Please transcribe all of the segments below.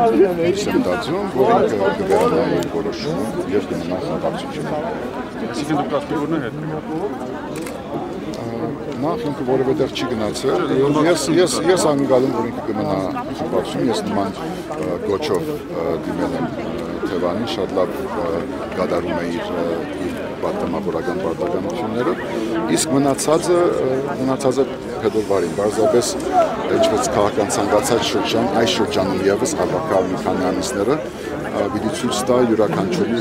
Սենտացիոն, որ ինքը կվերանայի որոշումը եւ կմնա խաղացություն։ Այսինքն դուք կասկի հետ Նախ ինքը որևէ դեռ չի գնացել։ Ես ես ես անգալում որ ինքը կմնա խաղացություն, ես նման գոչով դիմել եմ Թևանին շատ լավ գադարում է իր պատմավորական պարտականությունները, իսկ մնացածը մնացածը Փեդորվարին բարձրապես ինչպես քաղաքական ցանկացած շրջան, այս շրջանում եւս հավաքալ մի քանի ամիսները պիտի ցույց տա յուրաքանչյուրի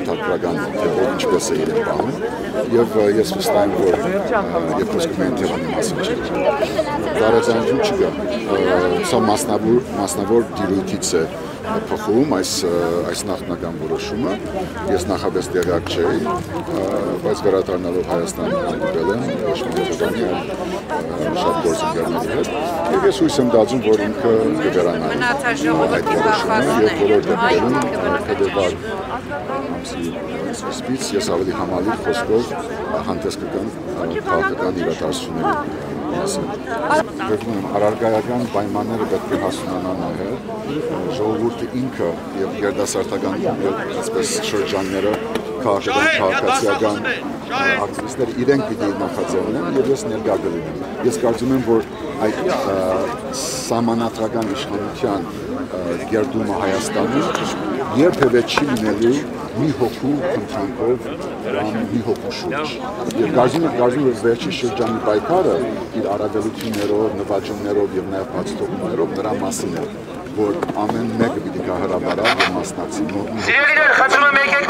ընդհանրական թե ինչպես է իրեն բանում եւ ես վստահ եմ որ երբ խոսքում են թեմայի մասին չի տարածանություն չկա սա մասնավոր մասնավոր դիրույթից է փոխում այս այս նախնական որոշումը ես նախապես տեղյակ չէի բայց վերադառնալով Հայաստան հանդիպել եմ Շմեդովանի շատ գործընկերների հետ եւ ես հույս եմ դարձում որ ինքը կվերանա մնացած ժողովրդի բախվածն է բոլոր դեպքերում փեդեվար ամսի ես ավելի համալիր խոսքով հանդես կգամ քաղաքական իրադարձությունների Վերջում արարգայական պայմանները պետք է հասունանան նաև ժողովուրդը ինքը եւ երդասարտական այսպես շրջանները քաղաքական քաղաքացիական ակտիվիստները իրենք պիտի նախաձեռնեն եւ ես ներկա կլինեմ։ Ես կարծում եմ, որ այդ սահմանադրական իշխանության գերդումը Հայաստանում երբևէ չի լինելու մի հոգու խնդրանքով կամ մի հոգու շուրջ։ Եվ գազին գազին վերջի շրջանի պայքարը իր արագություններով, նվաճումներով եւ նաեւ բացթողումներով նրա մասին է որ ամեն մեկը պիտի եւ մասնակցի։ Սիրելիներ, խնդրում եմ եկեք